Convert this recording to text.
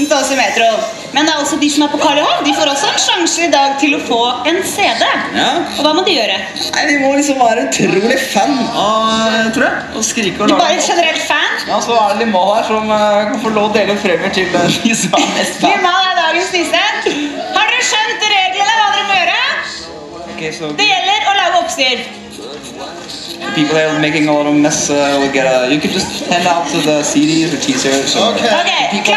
prisen til oss i metroen. Men det er også de som er på Karl Johan. De får også en sjanse i dag til å få en CD. Ja. Og hva må de gjøre? Nei, De må liksom være utrolig fan av eh, tror jeg, og skrike og De lage bare generelt fan. Ja, Så er det Limal her som eh, kan få lov å dele ut premier til eh, de som er mest fan. Limal er dagens nisse. Har dere skjønt reglene? Hva dere må gjøre? Okay, so Det gjelder å lage oppstyr. people that are making a lot of mess uh, will get a. You could just hand out to the CDs or T-shirts. or- Okay. Ok,